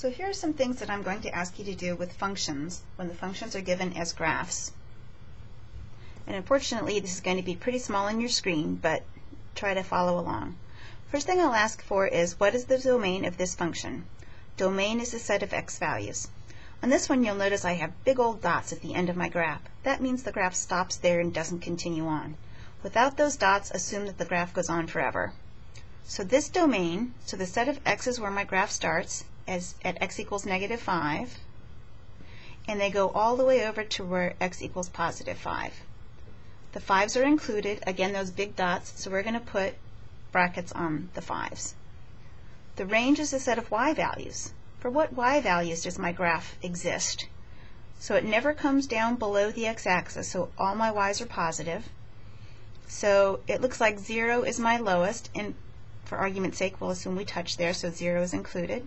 So here are some things that I'm going to ask you to do with functions when the functions are given as graphs. And unfortunately, this is going to be pretty small on your screen, but try to follow along. First thing I'll ask for is what is the domain of this function? Domain is a set of x values. On this one, you'll notice I have big old dots at the end of my graph. That means the graph stops there and doesn't continue on. Without those dots, assume that the graph goes on forever. So this domain, so the set of x's where my graph starts, as at x equals negative 5, and they go all the way over to where x equals positive 5. The 5s are included, again those big dots, so we're going to put brackets on the 5s. The range is a set of y values. For what y values does my graph exist? So it never comes down below the x-axis, so all my y's are positive. So it looks like 0 is my lowest, and for argument's sake, we'll assume we touch there, so 0 is included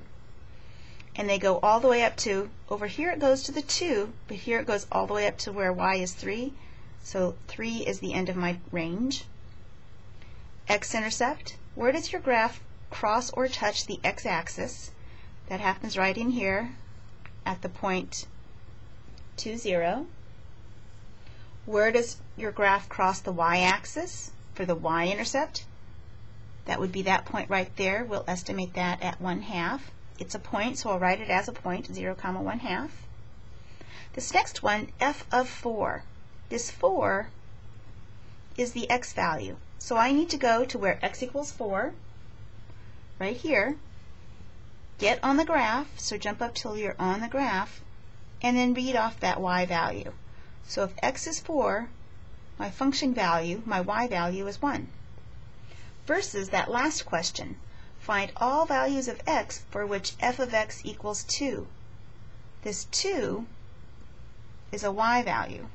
and they go all the way up to, over here it goes to the 2, but here it goes all the way up to where y is 3. So 3 is the end of my range. X-intercept, where does your graph cross or touch the x-axis? That happens right in here at the point 2, 0. Where does your graph cross the y-axis for the y-intercept? That would be that point right there. We'll estimate that at 1 half. It's a point, so I'll write it as a point, 0 comma 1 half. This next one, f of 4. This 4 is the x value. So I need to go to where x equals 4, right here, get on the graph, so jump up till you're on the graph, and then read off that y value. So if x is 4, my function value, my y value is 1. Versus that last question, Find all values of x for which f of x equals 2. This 2 is a y value.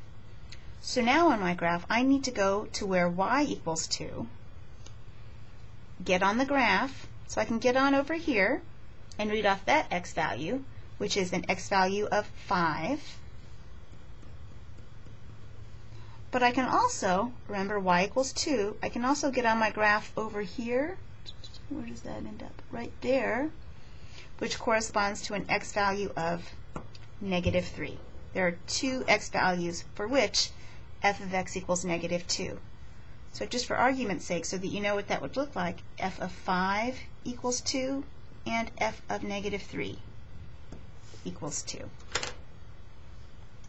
So now on my graph, I need to go to where y equals 2, get on the graph, so I can get on over here and read off that x value, which is an x value of 5. But I can also, remember y equals 2, I can also get on my graph over here where does that end up? Right there, which corresponds to an x value of negative 3. There are two x values for which f of x equals negative 2. So just for argument's sake, so that you know what that would look like, f of 5 equals 2 and f of negative 3 equals 2.